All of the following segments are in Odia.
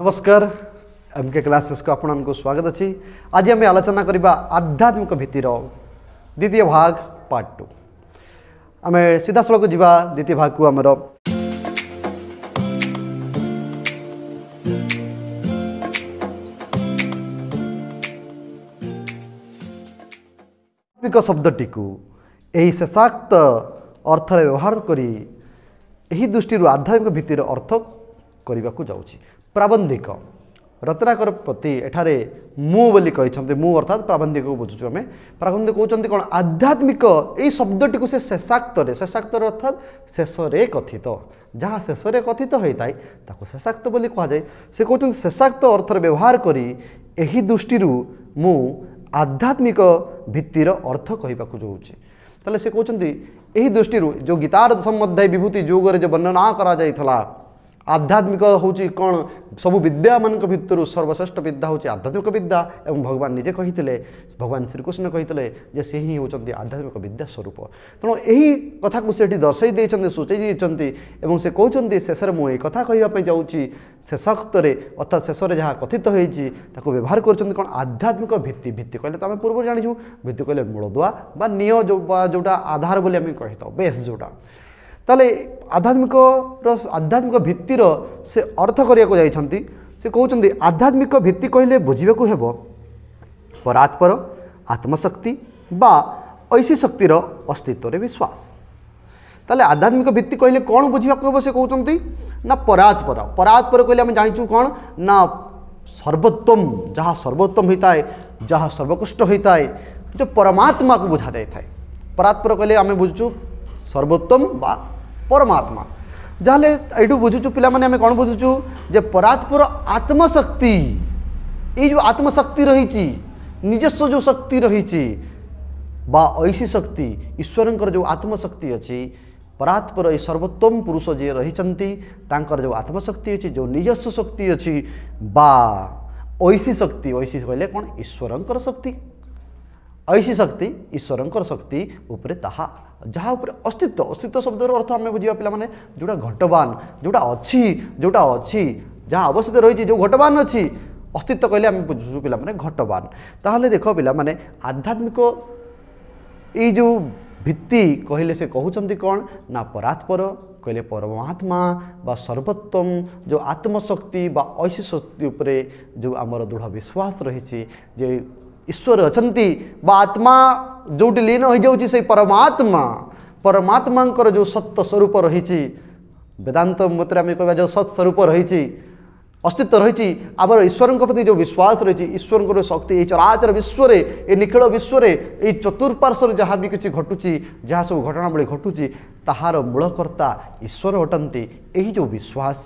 ନମସ୍କାର ଏମ୍ କେ କ୍ଲାସେସ୍କୁ ଆପଣଙ୍କୁ ସ୍ୱାଗତ ଅଛି ଆଜି ଆମେ ଆଲୋଚନା କରିବା ଆଧ୍ୟାତ୍ମିକ ଭିତ୍ତିର ଦ୍ୱିତୀୟ ଭାଗ ପାର୍ଟ ଟୁ ଆମେ ସିଧାସଳଖ ଯିବା ଦ୍ୱିତୀୟ ଭାଗକୁ ଆମର ଆଧ୍ୟାତ୍ମିକ ଶବ୍ଦଟିକୁ ଏହି ଶେଷାକ୍ତ ଅର୍ଥରେ ବ୍ୟବହାର କରି ଏହି ଦୃଷ୍ଟିରୁ ଆଧ୍ୟାତ୍ମିକ ଭିତ୍ତିର ଅର୍ଥ କରିବାକୁ ଯାଉଛି। ପ୍ରାବନ୍ଧିକ। ରତ୍ନାକର ପ୍ରତି ଏଠାରେ ମୁଁ ବୋଲି କହିଛନ୍ତି। ମୁଁ ଅର୍ଥାତ୍ ପ୍ରାବନ୍ଧିକକୁ ବୁଝୁଛୁ ଆମେ। ପ୍ରାବନ୍ଧିକ କହୁଛନ୍ତି କ'ଣ? ଆଧ୍ୟାତ୍ମିକ ଏହି ଶବ୍ଦଟିକୁ ସେ ଶେଷାକ୍ତରେ ଶେଷାକ୍ତରେ ଅର୍ଥାତ୍ ଶେଷରେ କଥିତ। ଯାହା ଶେଷରେ କଥିତ ହୋଇଥାଏ ତାକୁ ଶେଷାକ୍ତ ବୋଲି କୁହାଯାଏ। ସେ କହୁଛନ୍ତି ଶେଷାକ୍ତ ଅର୍ଥରେ ବ୍ୟବହାର କରି ଏହି ଦୃଷ୍ଟିରୁ ମୁଁ ଆଧ୍ୟାତ୍ମିକ ଭିତ୍ତିର ଅର୍ଥ କହିବାକୁ ଯାଉଛି। ତାହେଲେ ସେ କହୁଛନ୍ତି ଏହି ଦୃଷ୍ଟିରୁ ଯେଉଁ ଗୀତାର ସମ୍ବନ୍ଧୀୟ ବିଭୂତି ଯୁଗରେ ଯେଉଁ ବର୍ଣ୍ଣନା କରାଯାଇଥିଲା আধ্যাত্মিক হচ্ছে কোণ সবু বিদ্যা মান ভিতর সর্বশ্রেষ্ঠ বিদ্যা হচ্ছে আধ্যাত্মিক বিদ্যা এবং ভগবান নিজে কে ভগবান শ্রীকৃষ্ণ কে যে সে হি হচ্ছেন আধ্যাত্মিক বিদ্যা স্বরূপ তেমন এই কথা সেটি দর্শাই দিয়েছেন সূচাই দিয়েছেন এবং সে কৌন শেষে মু এই কথা কহা যাচ্ছি শেষক্তরে অর্থাৎ শেষে যা কথিত হয়েছি তাকে ব্যবহার করছেন কোণ আধ্যাত্মিক ভিত্তি ভিত্তি কে তো আমি পূর্ব জাঁছু ভিত্তি কে মূলদুয়া বা নিয় বা যেটা আধার বলে আমি কহিথাও বেশ যেটা ତାହେଲେ ଆଧ୍ୟାତ୍ମିକର ଆଧ୍ୟାତ୍ମିକ ଭିତ୍ତିର ସେ ଅର୍ଥ କରିବାକୁ ଯାଇଛନ୍ତି ସେ କହୁଛନ୍ତି ଆଧ୍ୟାତ୍ମିକ ଭିତ୍ତି କହିଲେ ବୁଝିବାକୁ ହେବ? ପରାତ୍ପର ଆତ୍ମଶକ୍ତି ବା ଐଶୀ ଶକ୍ତିର ଅସ୍ତିତ୍ୱରେ ବିଶ୍ୱାସ। ତାହେଲେ ଆଧ୍ୟାତ୍ମିକ ଭିତ୍ତି କହିଲେ କ'ଣ ବୁଝିବାକୁ ହେବ ସେ କହୁଛନ୍ତି ନା ପରାତ୍ପର। ପରାତ୍ପର କହିଲେ ଆମେ ଜାଣିଛୁ କ'ଣ? ନା ସର୍ବୋତ୍ତମ ଯାହା ସର୍ବୋତ୍ତମ ହୋଇଥାଏ ଯାହା ସର୍ବକୃଷ୍ଟ ହୋଇଥାଏ ଯେଉଁ ପରମାତ୍ମାକୁ ବୁଝାଯାଇଥାଏ। ପରାତ୍ପର କହିଲେ ଆମେ ବୁଝୁଛୁ ସର୍ବୋତ୍ତମ ବା ପରମାତ୍ମା ଯାହେଲେ ଏଇଠୁ ବୁଝୁଛୁ ପିଲାମାନେ ଆମେ କ'ଣ ବୁଝୁଛୁ ଯେ ପରାତ୍ପର ଆତ୍ମଶକ୍ତି ଏଇ ଯେଉଁ ଆତ୍ମଶକ୍ତି ରହିଛି ନିଜସ୍ୱ ଯେଉଁ ଶକ୍ତି ରହିଛି ବା ଐଶୀ ଶକ୍ତି ଈଶ୍ୱରଙ୍କର ଯେଉଁ ଆତ୍ମଶକ୍ତି ଅଛି ପରାତ୍ପର ଏଇ ସର୍ବୋତ୍ତମ ପୁରୁଷ ଯିଏ ରହିଛନ୍ତି ତାଙ୍କର ଯେଉଁ ଆତ୍ମଶକ୍ତି ଅଛି ଯେଉଁ ନିଜସ୍ୱ ଶକ୍ତି ଅଛି ବା ଐଶୀ ଶକ୍ତି ଐଶୀ କହିଲେ କ'ଣ ଈଶ୍ୱରଙ୍କର ଶକ୍ତି ଐଶୀ ଶକ୍ତି ଈଶ୍ୱରଙ୍କର ଶକ୍ତି ଉପରେ ତାହା ଯାହା ଉପରେ ଅସ୍ତିତ୍ୱ ଅସ୍ତିତ୍ୱ ଶବ୍ଦର ଅର୍ଥ ଆମେ ବୁଝିବା ପିଲାମାନେ ଯେଉଁଟା ଘଟବାନ ଯେଉଁଟା ଅଛି ଯେଉଁଟା ଅଛି ଯାହା ଅବସ୍ଥିତ ରହିଛି ଯେଉଁ ଘଟବାନ ଅଛି ଅସ୍ତିତ୍ୱ କହିଲେ ଆମେ ବୁଝୁଛୁ ପିଲାମାନେ ଘଟବାନ ତାହେଲେ ଦେଖ ପିଲାମାନେ ଆଧ୍ୟାତ୍ମିକ ଏଇ ଯେଉଁ ଭିତ୍ତି କହିଲେ ସେ କହୁଛନ୍ତି କ'ଣ ନା ପରାତ୍ପର କହିଲେ ପରମାତ୍ମା ବା ସର୍ବୋତ୍ତମ ଯେଉଁ ଆତ୍ମଶକ୍ତି ବା ଐଶୀ ଶକ୍ତି ଉପରେ ଯେଉଁ ଆମର ଦୃଢ଼ ବିଶ୍ୱାସ ରହିଛି ଯେ ଈଶ୍ୱର ଅଛନ୍ତି ବା ଆତ୍ମା ଯେଉଁଠି ଲୀନ ହୋଇଯାଉଛି ସେଇ ପରମାତ୍ମା। ପରମାତ୍ମାଙ୍କର ଯେଉଁ ସତ୍ୟ ସ୍ୱରୂପ ରହିଛି ବେଦାନ୍ତ ମତରେ ଆମେ କହିବା ଯେଉଁ ସତ୍ ସ୍ୱରୂପ ରହିଛି ଅସ୍ତିତ୍ୱ ରହିଛି ଆମର ଈଶ୍ୱରଙ୍କ ପ୍ରତି ଯେଉଁ ବିଶ୍ୱାସ ରହିଛି ଈଶ୍ୱରଙ୍କର ଶକ୍ତି ଏହି ଚରାଚର ବିଶ୍ୱରେ ଏ ନିଖିଳ ବିଶ୍ୱରେ ଏହି ଚତୁଃପାର୍ଶ୍ୱରେ ଯାହା ବି କିଛି ଘଟୁଛି ଯାହା ସବୁ ଘଟଣାବଳୀ ଘଟୁଛି ତାହାର ମୂଳକର୍ତ୍ତା ଈଶ୍ୱର ଅଟନ୍ତି ଏହି ଯେଉଁ ବିଶ୍ୱାସ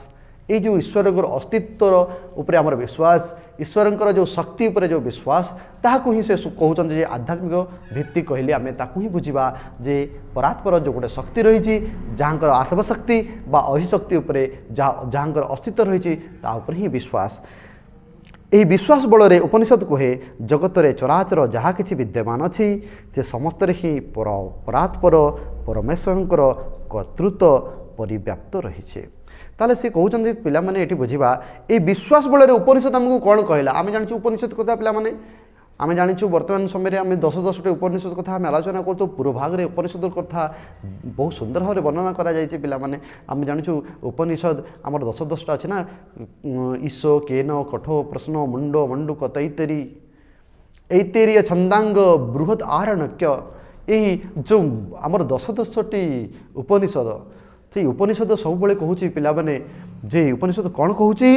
ଏଇ ଯେଉଁ ଈଶ୍ୱରଙ୍କର ଅସ୍ତିତ୍ୱର ଉପରେ ଆମର ବିଶ୍ୱାସ ଈଶ୍ୱରଙ୍କର ଯେଉଁ ଶକ୍ତି ଉପରେ ଯେଉଁ ବିଶ୍ୱାସ ତାହାକୁ ହିଁ ସେ କହୁଛନ୍ତି ଯେ ଆଧ୍ୟାତ୍ମିକ ଭିତ୍ତି କହିଲେ ଆମେ ତାକୁ ହିଁ ବୁଝିବା ଯେ ପରାତ୍ପର ଯେଉଁ ଗୋଟେ ଶକ୍ତି ରହିଛି ଯାହାଙ୍କର ଆତ୍ମଶକ୍ତି ବା ଅହିଶକ୍ତି ଉପରେ ଯାହା ଯାହାଙ୍କର ଅସ୍ତିତ୍ୱ ରହିଛି ତା ଉପରେ ହିଁ ବିଶ୍ୱାସ। ଏହି ବିଶ୍ୱାସ ବଳରେ ଉପନିଷଦ କୁହେ ଜଗତରେ ଚରାଚର ଯାହା କିଛି ବିଦ୍ୟମାନ ଅଛି ସେ ସମସ୍ତରେ ହିଁ ପର ପରାତ୍ପର ପରମେଶ୍ୱରଙ୍କର କର୍ତ୍ତୃତ୍ୱ ପରିବ୍ୟାପ୍ତ ରହିଛି। ତାହେଲେ ସେ କହୁଛନ୍ତି ପିଲାମାନେ ଏଠି ବୁଝିବା ଏଇ ବିଶ୍ୱାସ ବଳରେ ଉପନିଷଦ ଆମକୁ କ'ଣ କହିଲା? ଆମେ ଜାଣିଛୁ ଉପନିଷଦ କଥା ପିଲାମାନେ। ଆମେ ଜାଣିଛୁ ବର୍ତ୍ତମାନ ସମୟରେ ଆମେ ଦଶ ଦଶଟି ଉପନିଷଦ କଥା ଆମେ ଆଲୋଚନା କରୁଛୁ। ପୂର୍ବ ଭାଗରେ ଉପନିଷଦ କଥା ବହୁତ ସୁନ୍ଦର ଭାବରେ ବର୍ଣ୍ଣନା କରାଯାଇଛି ପିଲାମାନେ। ଆମେ ଜାଣିଛୁ ଉପନିଷଦ ଆମର ଦଶ ଦଶଟା ଅଛି ନା? ଈଶ କେନ କଠୋ ପ୍ରଶ୍ନ ମୁଣ୍ଡ ମଣ୍ଡୁକ ତୈତରୀ। ଐତେରୀୟ ଛନ୍ଦାଙ୍ଗ ବୃହତ୍ ଆରଣ୍ୟକ ଏହି ଯେଉଁ ଆମର ଦଶ ଦଶଟି ଉପନିଷଦ ସେଇ ଉପନିଷଦ ସବୁବେଳେ କହୁଛି ପିଲାମାନେ ଯେ ଉପନିଷଦ କ'ଣ କହୁଛି?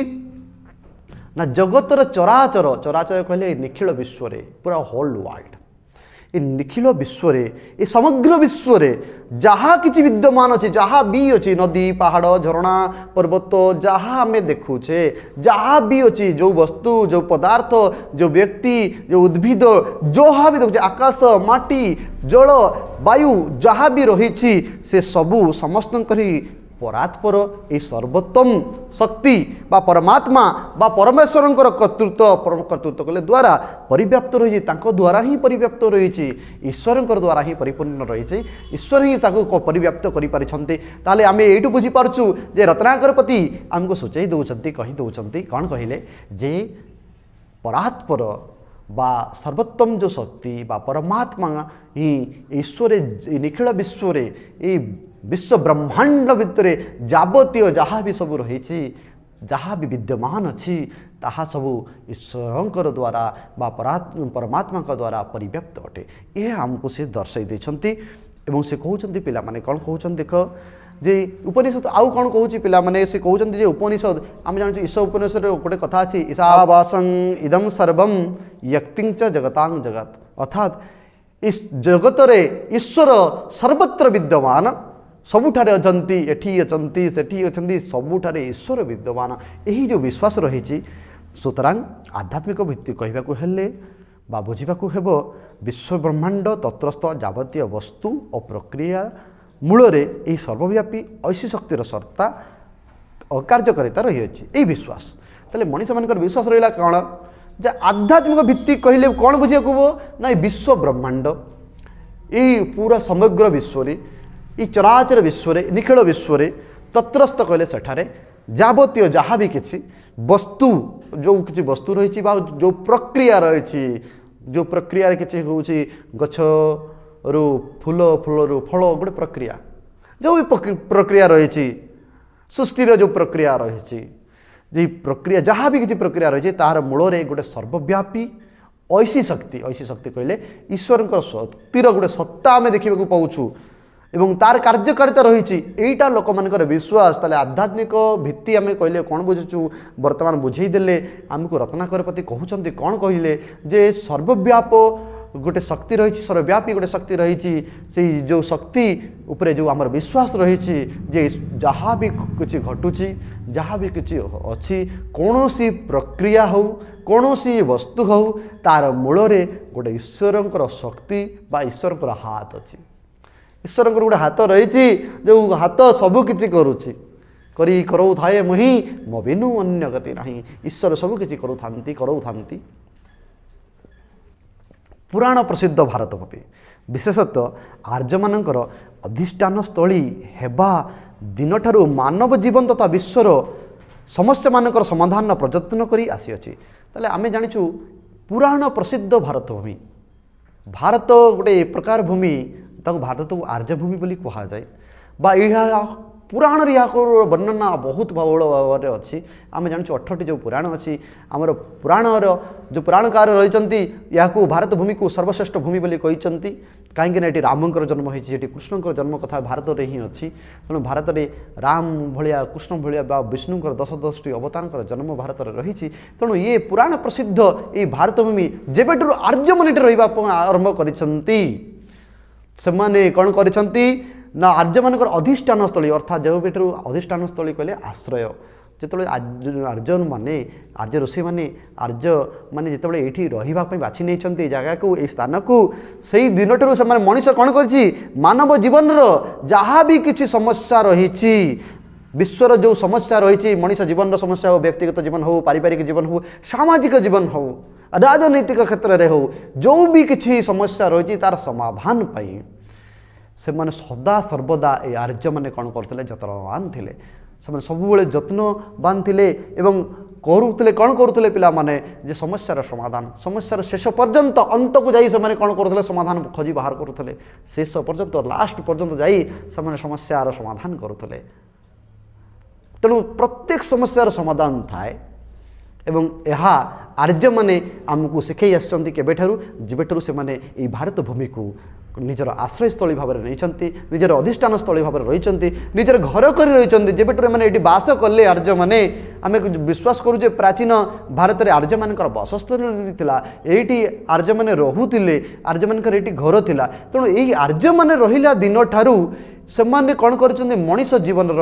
ନା ଜଗତର ଚରାଚର ଚରାଚର କହିଲେ ନିଖିଳ ବିଶ୍ୱରେ ପୁରା ହୋଲ୍ ୱାର୍ଲଡ ଏ ନିଖିଳ ବିଶ୍ୱରେ ଏ ସମଗ୍ର ବିଶ୍ୱରେ ଯାହା କିଛି ବିଦ୍ୟମାନ ଅଛି ଯାହା ବି ଅଛି ନଦୀ ପାହାଡ଼ ଝରଣା ପର୍ବତ ଯାହା ଆମେ ଦେଖୁଛେ ଯାହା ବି ଅଛି ଯେଉଁ ବସ୍ତୁ ଯେଉଁ ପଦାର୍ଥ ଯେଉଁ ବ୍ୟକ୍ତି ଯେଉଁ ଉଦ୍ଭିଦ ଯାହା ବି ଦେଖୁଛେ ଆକାଶ ମାଟି ଜଳ ବାୟୁ ଯାହା ବି ରହିଛି ସେ ସବୁ ସମସ୍ତଙ୍କରି ପରାତ୍ପର परात्पर ए सर्वोत्तम शक्ति बा परमात्मा बा परमेश्वरको कर्तृत्व कर्तृत्व कले दा पर्याप्त रद्वारा हिँ पर्याप्त रहेछ ईश्वरको द्वारा हिँड परिपूर्ण रहेछ ईश्वर हिँड्नु पर्याप्त गरिपरि तु बुझि पारछु रत्नाकर पति आम सचेन् कन् कहिले जे परात्पर बा सर्वोत्तम जो शक्ति बा परमात्मा ही हिँरे निखिल विश्व ବିଶ୍ୱ ବ୍ରହ୍ମାଣ୍ଡ ଭିତରେ ଯାବତୀୟ ଯାହା ବି ସବୁ ରହିଛି ଯାହା ବି ବିଦ୍ୟମାନ ଅଛି ତାହା ସବୁ ଈଶ୍ୱରଙ୍କର ଦ୍ୱାରା ବା ପରା- ପରମାତ୍ମାଙ୍କ ଦ୍ୱାରା ପରିବ୍ୟାପ୍ତ ଅଟେ ଏହା ଆମକୁ ସେ ଦର୍ଶାଇ ଦେଇଛନ୍ତି ଏବଂ ସେ କହୁଛନ୍ତି ପିଲାମାନେ କ'ଣ କହୁଛନ୍ତି ଦେଖ ଯେ ଉପନିଷଦ ଆଉ କ'ଣ କହୁଛି ପିଲାମାନେ ସେ କହୁଛନ୍ତି ଯେ ଉପନିଷଦ ଆମେ ଜାଣିଛୁ ଈଶ ଉପନିଷଦରେ ଗୋଟେ କଥା ଅଛି ଈଶାବାସଂ ଇଦಂ ସର୍ବମ୍ ୟକ୍ତିଞ୍ଚ ଜଗତାଂ ଜଗତ ଅର୍ଥାତ୍ ଇସ୍ ଜଗତରେ ଈଶ୍ୱର ସର୍ବତ୍ର ବିଦ୍ୟମାନ ସବୁଠାରେ ଅଛନ୍ତି ଏଠି ଅଛନ୍ତି ସେଠି ଅଛନ୍ତି ସବୁଠାରେ ଈଶ୍ୱର ବିଦ୍ୟମାନ। ଏହି ଯେଉଁ ବିଶ୍ୱାସ ରହିଛି ସୁତରାଂ ଆଧ୍ୟାତ୍ମିକ ଭିତ୍ତି କହିବାକୁ ହେଲେ ବା ବୁଝିବାକୁ ହେବ ବିଶ୍ୱବ୍ରହ୍ମାଣ୍ଡ ତତ୍ରସ୍ଥ ଯାବତୀୟ ବସ୍ତୁ ଓ ପ୍ରକ୍ରିୟା ମୂଳରେ ଏହି ସର୍ବବ୍ୟାପୀ ଐଶୀ ଶକ୍ତିର ସତ୍ତା ଅକାର୍ଯ୍ୟକାରିତା ରହିଅଛି। ଏହି ବିଶ୍ୱାସ। ତାହେଲେ ମଣିଷମାନଙ୍କର ବିଶ୍ୱାସ ରହିଲା କ'ଣ? ଯେ ଆଧ୍ୟାତ୍ମିକ ଭିତ୍ତି କହିଲେ କ'ଣ ବୁଝିବାକୁ ହେବ? ନା ଏ ବିଶ୍ୱ ବ୍ରହ୍ମାଣ୍ଡ ଏଇ ପୁରା ସମଗ୍ର ବିଶ୍ୱରେ ଏଇ ଚରାଚର ବିଶ୍ୱରେ ନିଖିଳ ବିଶ୍ୱରେ ତତ୍ରସ୍ଥ କହିଲେ ସେଠାରେ ଯାବତୀୟ ଯାହା ବି କିଛି ବସ୍ତୁ ଯେଉଁ କିଛି ବସ୍ତୁ ରହିଛି ବା ଯେଉଁ ପ୍ରକ୍ରିୟା ରହିଛି ଯେଉଁ ପ୍ରକ୍ରିୟାରେ କିଛି ହେଉଛି ଗଛରୁ ଫୁଲ ଫୁଲରୁ ଫଳ ଗୋଟେ ପ୍ରକ୍ରିୟା ଯେଉଁ ବି ପ୍ରକ୍- ପ୍ରକ୍ରିୟା ରହିଛି ସୃଷ୍ଟିର ଯେଉଁ ପ୍ରକ୍ରିୟା ରହିଛି ଯେ ପ୍ରକ୍ରିୟା ଯାହା ବି କିଛି ପ୍ରକ୍ରିୟା ରହିଛି ତାହାର ମୂଳରେ ଗୋଟେ ସର୍ବବ୍ୟାପୀ ଐଶୀ ଶକ୍ତି ଐଶୀ ଶକ୍ତି କହିଲେ ଈଶ୍ୱରଙ୍କର ଶକ୍ତିର ଗୋଟେ ସତ୍ତା ଆମେ ଦେଖିବାକୁ ପାଉଛୁ ଏବଂ ତାର କାର୍ଯ୍ୟକାରିତା ରହିଛି ଏଇଟା ଲୋକମାନଙ୍କର ବିଶ୍ୱାସ। ତାହେଲେ ଆଧ୍ୟାତ୍ମିକ ଭିତ୍ତି ଆମେ କହିଲେ କ'ଣ ବୁଝୁଛୁ? ବର୍ତ୍ତମାନ ବୁଝେଇ ଦେଲେ ଆମକୁ ରତ୍ନାକର ପ୍ରତି କହୁଛନ୍ତି କ'ଣ କହିଲେ ଯେ ସର୍ବବ୍ୟାପ ଗୋଟେ ଶକ୍ତି ରହିଛି ସର୍ବବ୍ୟାପୀ ଗୋଟେ ଶକ୍ତି ରହିଛି ସେଇ ଯେଉଁ ଶକ୍ତି ଉପରେ ଯେଉଁ ଆମର ବିଶ୍ୱାସ ରହିଛି ଯେ ଯାହା ବି କିଛି ଘଟୁଛି ଯାହା ବି କିଛି ଅଛି କୌଣସି ପ୍ରକ୍ରିୟା ହେଉ କୌଣସି ବସ୍ତୁ ହେଉ ତାର ମୂଳରେ ଗୋଟେ ଈଶ୍ୱରଙ୍କର ଶକ୍ତି ବା ଈଶ୍ୱରଙ୍କର ହାତ ଅଛି। ଈଶ୍ୱରଙ୍କର ଗୋଟେ ହାତ ରହିଛି ଯେଉଁ ହାତ ସବୁ କିଛି କରୁଛି। କରି କରଉଥାଏ ମୁହିଁ ବିନୁ ଅନ୍ୟ ଗତି ନାହିଁ। ଈଶ୍ୱର ସବୁ କିଛି କରୁଥାନ୍ତି କରଉଥାନ୍ତି। ପୁରାଣ ପ୍ରସିଦ୍ଧ ଭାରତ ଭୂମି ବିଶେଷତଃ ଆର୍ଯ୍ୟମାନଙ୍କର ଅଧିଷ୍ଠାନ ସ୍ଥଳୀ ହେବା ଦିନଠାରୁ ମାନବ ଜୀବନ ତଥା ବିଶ୍ୱର ସମସ୍ୟାମାନଙ୍କର ସମାଧାନର ପ୍ରଯତ୍ନ କରି ଆସିଅଛି। ତାହେଲେ ଆମେ ଜାଣିଛୁ ପୁରାଣ ପ୍ରସିଦ୍ଧ ଭାରତ ଭୂମି ଭାରତ ଗୋଟେ ଏ ପ୍ରକାର ଭୂମି ତାକୁ ଭାରତକୁ ଆର୍ଯ୍ୟଭୂମି ବୋଲି କୁହାଯାଏ। ବା ଏହା ପୁରାଣରେ ଏହାକୁ ବର୍ଣ୍ଣନା ବହୁତ ବହୁଳ ଭାବରେ ଅଛି। ଆମେ ଜାଣିଛୁ ଅଠରଟି ଯେଉଁ ପୁରାଣ ଅଛି ଆମର ପୁରାଣର ଯେଉଁ ପୁରାଣକାର ରହିଛନ୍ତି ଏହାକୁ ଭାରତ ଭୂମିକୁ ସର୍ବଶ୍ରେଷ୍ଠ ଭୂମି ବୋଲି କହିଛନ୍ତି। କାହିଁକିନା ଏଠି ରାମଙ୍କର ଜନ୍ମ ହୋଇଛି ଏଠି କୃଷ୍ଣଙ୍କର ଜନ୍ମ କଥା ଭାରତରେ ହିଁ ଅଛି। ତେଣୁ ଭାରତରେ ରାମ ଭଳିଆ କୃଷ୍ଣ ଭଳିଆ ବା ବିଷ୍ଣୁଙ୍କର ଦଶ ଦଶଟି ଅବତାରଙ୍କର ଜନ୍ମ ଭାରତରେ ରହିଛି। ତେଣୁ ଇଏ ପୁରାଣ ପ୍ରସିଦ୍ଧ ଏହି ଭାରତ ଭୂମି ଯେବେଠାରୁ ଆର୍ଯ୍ୟମାନେ ଏଠି ରହିବା ପାଇଁ ଆରମ୍ଭ କରିଛନ୍ତି। ସେମାନେ କ'ଣ କରିଛନ୍ତି? ନା ଆର୍ଯ୍ୟମାନଙ୍କର ଅଧିଷ୍ଠାନ ସ୍ଥଳୀ ଅର୍ଥାତ୍ ଯେଉଁ ଭିତରୁ ଅଧିଷ୍ଠାନ ସ୍ଥଳୀ କହିଲେ ଆଶ୍ରୟ। ଯେତେବେଳେ ଆର୍ଯ୍ୟ ଆର୍ଯ୍ୟମାନେ ଆର୍ଯ୍ୟ ଋଷିମାନେ ଆର୍ଯ୍ୟମାନେ ଯେତେବେଳେ ଏଇଠି ରହିବା ପାଇଁ ବାଛି ନେଇଛନ୍ତି ଜାଗାକୁ ଏଇ ସ୍ଥାନକୁ ସେଇ ଦିନଠାରୁ ସେମାନେ ମଣିଷ କ'ଣ କରିଛି? ମାନବ ଜୀବନର ଯାହା ବି କିଛି ସମସ୍ୟା ରହିଛି ବିଶ୍ୱର ଯେଉଁ ସମସ୍ୟା ରହିଛି ମଣିଷ ଜୀବନର ସମସ୍ୟା ହେଉ ବ୍ୟକ୍ତିଗତ ଜୀବନ ହେଉ ପାରିବାରିକ ଜୀବନ ହେଉ ସାମାଜିକ ଜୀବନ ହେଉ ରାଜନୈତିକ କ୍ଷେତ୍ରରେ ହେଉ ଯେଉଁ ବି କିଛି ସମସ୍ୟା ରହିଛି ତାର ସମାଧାନ ପାଇଁ ସେମାନେ ସଦା ସର୍ବଦା ଏ ଆର୍ଯ୍ୟମାନେ କ'ଣ କରୁଥିଲେ? ଯତ୍ନବାନ ଥିଲେ ସେମାନେ ସବୁବେଳେ ଯତ୍ନବାନ ଥିଲେ ଏବଂ କରୁଥିଲେ କ'ଣ କରୁଥିଲେ ପିଲାମାନେ? ଯେ ସମସ୍ୟାର ସମାଧାନ ସମସ୍ୟାର ଶେଷ ପର୍ଯ୍ୟନ୍ତ ଅନ୍ତକୁ ଯାଇ ସେମାନେ କ'ଣ କରୁଥିଲେ? ସମାଧାନ ଖୋଜି ବାହାର କରୁଥିଲେ। ଶେଷ ପର୍ଯ୍ୟନ୍ତ ଲାଷ୍ଟ ପର୍ଯ୍ୟନ୍ତ ଯାଇ ସେମାନେ ସମସ୍ୟାର ସମାଧାନ କରୁଥିଲେ। ତେଣୁ ପ୍ରତ୍ୟେକ ସମସ୍ୟାର ସମାଧାନ ଥାଏ। ଏବଂ ଏହା ଆର୍ଯ୍ୟମାନେ ଆମକୁ ଶିଖାଇ ଆସିଛନ୍ତି କେବେଠାରୁ ଯେବେଠାରୁ ସେମାନେ ଏହି ଭାରତ ଭୂମିକୁ ନିଜର ଆଶ୍ରୟସ୍ଥଳୀ ଭାବରେ ନେଇଛନ୍ତି ନିଜର ଅଧିଷ୍ଠାନ ସ୍ଥଳୀ ଭାବରେ ରହିଛନ୍ତି ନିଜର ଘର କରି ରହିଛନ୍ତି ଯେବେଠାରୁ ଏମାନେ ଏଠି ବାସ କଲେ ଆର୍ଯ୍ୟମାନେ ଆମେ ବିଶ୍ୱାସ କରୁ ଯେ ପ୍ରାଚୀନ ଭାରତରେ ଆର୍ଯ୍ୟମାନଙ୍କର ବାସସ୍ଥଳୀ ଥିଲା ଏଇଠି ଆର୍ଯ୍ୟମାନେ ରହୁଥିଲେ ଆର୍ଯ୍ୟମାନଙ୍କର ଏଇଠି ଘର ଥିଲା ତେଣୁ ଏଇ ଆର୍ଯ୍ୟମାନେ ରହିଲା ଦିନଠାରୁ ସେମାନେ କ'ଣ କରିଛନ୍ତି? ମଣିଷ ଜୀବନର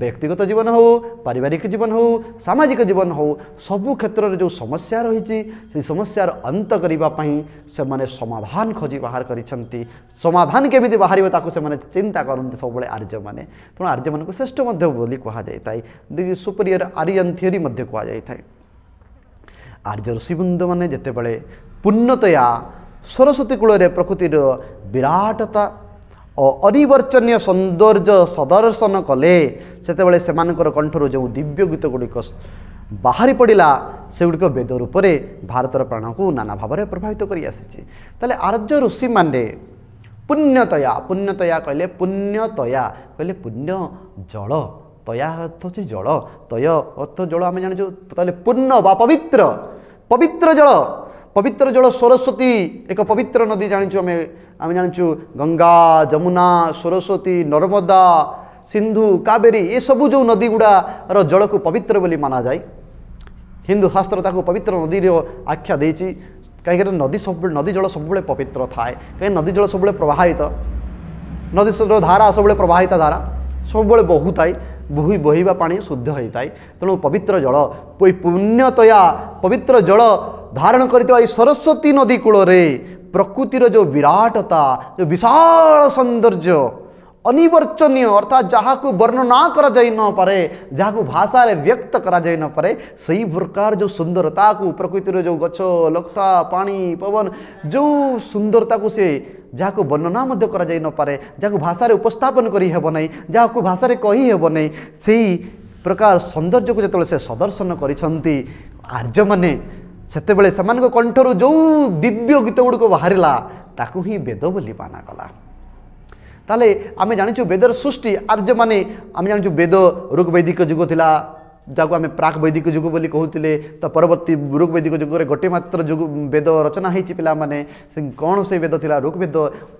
ବ୍ୟକ୍ତିଗତ ଜୀବନ ହେଉ ପାରିବାରିକ ଜୀବନ ହେଉ ସାମାଜିକ ଜୀବନ ହେଉ ସବୁ କ୍ଷେତ୍ରରେ ଯେଉଁ ସମସ୍ୟା ରହିଛି ସେହି ସମସ୍ୟାର ଅନ୍ତ କରିବା ପାଇଁ ସେମାନେ ସମାଧାନ ଖୋଜି ବାହାର କରିଛନ୍ତି। ସମାଧାନ କେମିତି ବାହାରିବ ତାକୁ ସେମାନେ ଚିନ୍ତା କରନ୍ତି ସବୁବେଳେ ଆର୍ଯ୍ୟମାନେ। ତେଣୁ ଆର୍ଯ୍ୟମାନଙ୍କୁ ଶ୍ରେଷ୍ଠ ମଧ୍ୟ ବୋଲି କୁହାଯାଇଥାଏ। ସୁପରିୟର ଆରିୟନ୍ ଥିଓରି ମଧ୍ୟ କୁହାଯାଇଥାଏ। ଆର୍ଯ୍ୟ ଋଷିବୃନ୍ଦମାନେ ଯେତେବେଳେ ପୂର୍ଣ୍ଣତୟା ସରସ୍ୱତୀ କୂଳରେ ପ୍ରକୃତିର ବିରାଟତା ଓ ଅନିବର୍ଚ୍ଚନୀୟ ସୌନ୍ଦର୍ଯ୍ୟ ସଦର୍ଶନ କଲେ ସେତେବେଳେ ସେମାନଙ୍କର କଣ୍ଠରୁ ଯେଉଁ ଦିବ୍ୟ ଗୀତ ଗୁଡ଼ିକ ବାହାରି ପଡ଼ିଲା ସେଗୁଡ଼ିକ ବେଦ ରୂପରେ ଭାରତର ପ୍ରାଣକୁ ନାନା ଭାବରେ ପ୍ରଭାବିତ କରି ଆସିଛି। ତାହେଲେ ଆର୍ଯ୍ୟ ଋଷିମାନେ ପୁଣ୍ୟତୟା ପୁଣ୍ୟତୟା କହିଲେ ପୁଣ୍ୟତୟା କହିଲେ ପୁଣ୍ୟ ଜଳ ତୟା ଅର୍ଥ ହେଉଛି ଜଳ ତୟ ଅର୍ଥ ଜଳ ଆମେ ଜାଣିଛୁ ତାହେଲେ ପୂର୍ଣ୍ଣ ବା ପବିତ୍ର ପବିତ୍ର ଜଳ ପବିତ୍ର ଜଳ ସରସ୍ୱତୀ ଏକ ପବିତ୍ର ନଦୀ ଜାଣିଛୁ ଆମେ ଆମେ ଜାଣିଛୁ ଗଙ୍ଗା ଯମୁନା ସରସ୍ୱତୀ ନର୍ମଦା ସିନ୍ଧୁ କାବେରୀ ଏସବୁ ଯେଉଁ ନଦୀ ଗୁଡ଼ାର ଜଳକୁ ପବିତ୍ର ବୋଲି ମାନାଯାଏ। ହିନ୍ଦୁ ଶାସ୍ତ୍ର ତାକୁ ପବିତ୍ର ନଦୀର ଆଖ୍ୟା ଦେଇଛି। କାହିଁକିନା ନଦୀ ସବୁବେଳେ ନଦୀ ଜଳ ସବୁବେଳେ ପବିତ୍ର ଥାଏ। କାହିଁକି ନଦୀ ଜଳ ସବୁବେଳେ ପ୍ରବାହିତ। ନଦୀ ଧାରା ସବୁବେଳେ ପ୍ରବାହିତ ଧାରା। ସବୁବେଳେ ବହୁଥାଏ। ବୋହି ବହିବା ପାଣି ଶୁଦ୍ଧ ହୋଇଥାଏ। ତେଣୁ ପବିତ୍ର ଜଳ ପୁଣ୍ୟତୟା ପବିତ୍ର ଜଳ ଧାରଣ କରିଥିବା ଏଇ ସରସ୍ୱତୀ ନଦୀ କୂଳରେ ପ୍ରକୃତିର ଯେଉଁ ବିରାଟତା ଯେଉଁ ବିଶାଳ ସୌନ୍ଦର୍ଯ୍ୟ ଅନିବର୍ଚ୍ଚନୀୟ ଅର୍ଥାତ୍ ଯାହାକୁ ବର୍ଣ୍ଣନା କରାଯାଇ ନପାରେ ଯାହାକୁ ଭାଷାରେ ବ୍ୟକ୍ତ କରାଯାଇ ନପାରେ ସେହି ପ୍ରକାର ଯେଉଁ ସୁନ୍ଦରତାକୁ ପ୍ରକୃତିର ଯେଉଁ ଗଛ ଲତା ପାଣି ପବନ ଯେଉଁ ସୁନ୍ଦରତାକୁ ସେ ଯାହାକୁ ବର୍ଣ୍ଣନା ମଧ୍ୟ କରାଯାଇ ନପାରେ ଯାହାକୁ ଭାଷାରେ ଉପସ୍ଥାପନ କରି ହେବ ନାହିଁ ଯାହାକୁ ଭାଷାରେ କହି ହେବ ନାହିଁ ସେହି ପ୍ରକାର ସୌନ୍ଦର୍ଯ୍ୟକୁ ଯେତେବେଳେ ସେ ସଦର୍ଶନ କରିଛନ୍ତି ଆର୍ଯ୍ୟମାନେ ସେତେବେଳେ ସେମାନଙ୍କ କଣ୍ଠରୁ ଯେଉଁ ଦିବ୍ୟ ଗୀତ ଗୁଡ଼ିକ ବାହାରିଲା ତାକୁ ହିଁ ବେଦ ବୋଲି ମାନାଗଲା। ତାହେଲେ ଆମେ ଜାଣିଛୁ ବେଦର ସୃଷ୍ଟି ଆର୍ଯ୍ୟମାନେ ଆମେ ଜାଣିଛୁ ବେଦ ଋଗ୍ବୈଦିକ ଯୁଗ ଥିଲା ଯାହାକୁ ଆମେ ପ୍ରାକ୍ ବୈଦିକ ଯୁଗ ବୋଲି କହୁଥିଲେ ତ ପରବର୍ତ୍ତୀ ଋଗ୍ବୈଦିକ ଯୁଗରେ ଗୋଟିଏ ମାତ୍ର ଯୁଗ ବେଦ ରଚନା ହେଇଛି ପିଲାମାନେ ସେ କ'ଣ ସେ ବେଦ ଥିଲା? ଋଗ୍ବେଦ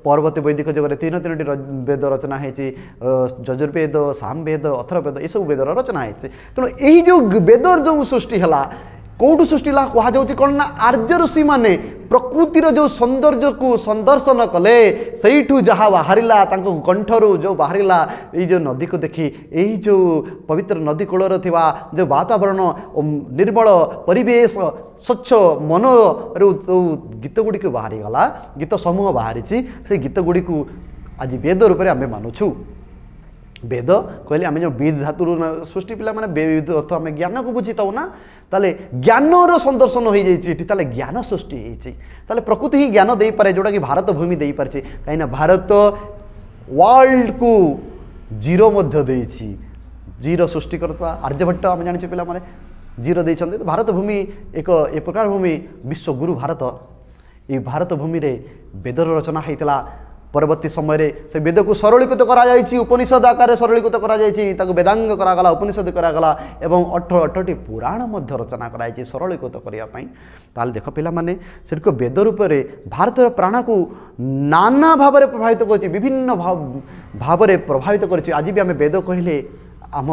ପରବର୍ତ୍ତୀ ବୈଦିକ ଯୁଗରେ ତିନି ତିନୋଟି ବେଦ ରଚନା ହେଇଛି ଯଜୁର୍ବେଦ ସାମବେଦ ଅଥର୍ବେଦ ଏସବୁ ବେଦର ରଚନା ହେଇଛି। ତେଣୁ ଏହି ଯେଉଁ ବେଦର ଯେଉଁ ସୃଷ୍ଟି ହେଲା କେଉଁଠୁ ସୃଷ୍ଟି ହେଲା? କୁହାଯାଉଛି କ'ଣ ନା ଆର୍ଯ୍ୟ ଋଷିମାନେ ପ୍ରକୃତିର ଯେଉଁ ସୌନ୍ଦର୍ଯ୍ୟକୁ ସନ୍ଦର୍ଶନ କଲେ ସେଇଠୁ ଯାହା ବାହାରିଲା ତାଙ୍କ କଣ୍ଠରୁ ଯେଉଁ ବାହାରିଲା ଏଇ ଯେଉଁ ନଦୀକୁ ଦେଖି ଏଇ ଯେଉଁ ପବିତ୍ର ନଦୀ କୂଳରେ ଥିବା ଯେଉଁ ବାତାବରଣ ନିର୍ମଳ ପରିବେଶ ସ୍ୱଚ୍ଛ ମନରୁ ଯେଉଁ ଗୀତ ଗୁଡ଼ିକୁ ବାହାରିଗଲା ଗୀତ ସମୂହ ବାହାରିଛି ସେଇ ଗୀତ ଗୁଡ଼ିକୁ ଆଜି ବେଦ ରୂପରେ ଆମେ ମାନୁଛୁ। ବେଦ କହିଲେ ଆମେ ଯେଉଁ ବିଦ ଧାତୁରୁ ସୃଷ୍ଟି ପିଲାମାନେ ବେଦ ଅର୍ଥ ଆମେ ଜ୍ଞାନକୁ ବୁଝିଥାଉ ନା ତାହେଲେ ଜ୍ଞାନର ସନ୍ଦର୍ଶନ ହୋଇଯାଇଛି ଏଠି ତାହେଲେ ଜ୍ଞାନ ସୃଷ୍ଟି ହେଇଛି ତାହେଲେ ପ୍ରକୃତି ହିଁ ଜ୍ଞାନ ଦେଇପାରେ ଯେଉଁଟାକି ଭାରତ ଭୂମି ଦେଇପାରିଛି କାହିଁକିନା ଭାରତ ୱାର୍ଲଡକୁ ଜିରୋ ମଧ୍ୟ ଦେଇଛି ଜିରୋ ସୃଷ୍ଟି କରୁଥିବା ଆର୍ଯ୍ୟଭଟ୍ଟ ଆମେ ଜାଣିଛୁ ପିଲାମାନେ ଜିରୋ ଦେଇଛନ୍ତି ଭାରତ ଭୂମି ଏକ ଏ ପ୍ରକାର ଭୂମି ବିଶ୍ୱଗୁରୁ ଭାରତ ଏ ଭାରତ ଭୂମିରେ ବେଦର পরবর্তী সময়ে সে বেদকে সরলীকৃত করা যাই উপনিষদ আকারে সরলীকৃত করা যাই তাকে বেদাঙ্গ করাগলা, উপনিষদ করাগলা, এবং অঠর অঠরটি পুরাণ মধ্যে রচনা করা হয়েছে সরলীকৃত করা তাহলে দেখ পিলামানে সেটিকে বেদ রূপে ভারতের প্রাণকু নানা ভাবে প্রভাবিত করেছে বিভিন্ন ভাবে প্রভাবিত করেছে আজ বি আমি বেদ কহিলে আম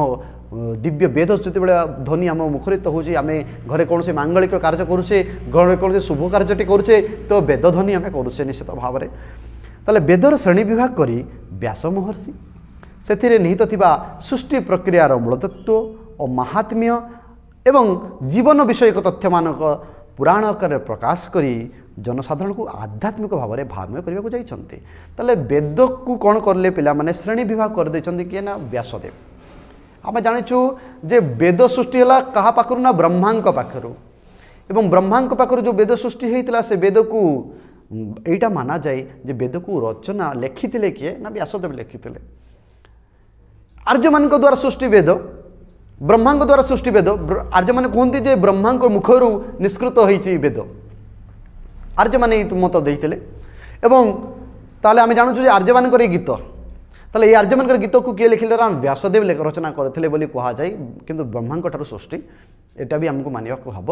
দিব্য বেদ যেতবে ধ্বনি আমার মুখরিত হচ্ছে আমি ঘরে কোণী মাঙ্গলিক কাজ করছে ঘরে কোণী শুভ কার্যটি করছে তো বেদ ধ্বনি আমি করছে নিশ্চিত ভাবে ତାହେଲେ ବେଦର ଶ୍ରେଣୀ ବିଭାଗ କରି ବ୍ୟାସ ମହର୍ଷି ସେଥିରେ ନିହିତ ଥିବା ସୃଷ୍ଟି ପ୍ରକ୍ରିୟାର ମୂଳତତ୍ଵ ଓ ମାହାତ୍ମ୍ୟ ଏବଂ ଜୀବନ ବିଷୟକ ତଥ୍ୟମାନଙ୍କ ପୁରାଣ ଆକାରରେ ପ୍ରକାଶ କରି ଜନସାଧାରଣଙ୍କୁ ଆଧ୍ୟାତ୍ମିକ ଭାବରେ ଭାବମୟ କରିବାକୁ ଯାଇଛନ୍ତି। ତାହେଲେ ବେଦକୁ କ'ଣ କଲେ ପିଲାମାନେ? ଶ୍ରେଣୀ ବିଭାଗ କରିଦେଇଛନ୍ତି କିଏ ନା? ବ୍ୟାସଦେବ। ଆମେ ଜାଣିଛୁ ଯେ ବେଦ ସୃଷ୍ଟି ହେଲା କାହା ପାଖରୁ ନା ବ୍ରହ୍ମାଙ୍କ ପାଖରୁ। ଏବଂ ବ୍ରହ୍ମାଙ୍କ ପାଖରୁ ଯେଉଁ ବେଦ ସୃଷ୍ଟି ହେଇଥିଲା ସେ ବେଦକୁ এইটা মানা যায় যে বেদকু রচনা লেখিলে কিয়ে না ব্যাসদেব লেখিলে আর্যমানক দ্বারা সৃষ্টি বেদ ব্রহ্মাঙ্ক দ্বারা সৃষ্টি বেদ আর্যমানে কুহতি যে ব্রহ্মাঙ্ক মুখরু নিষ্কৃত হয়েছে বেদ আর্যমানে এই মত দিয়ে এবং তাহলে আমি জানুছু যে আর্যমানকর এই গীত তাহলে এই আর্যমানকর গীতকু কি লিখিলে না ব্যাসদেব রচনা করে বলে কুহযায় কিন্তু ব্রহ্মাঙ্কঠার সৃষ্টি এটা বি আমি মানিবাকু হব